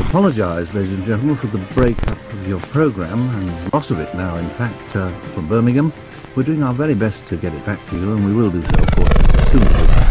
apologise, ladies and gentlemen, for the break-up of your programme and loss of it now, in fact, uh, from Birmingham. We're doing our very best to get it back to you, and we will do so, of course, as soon as we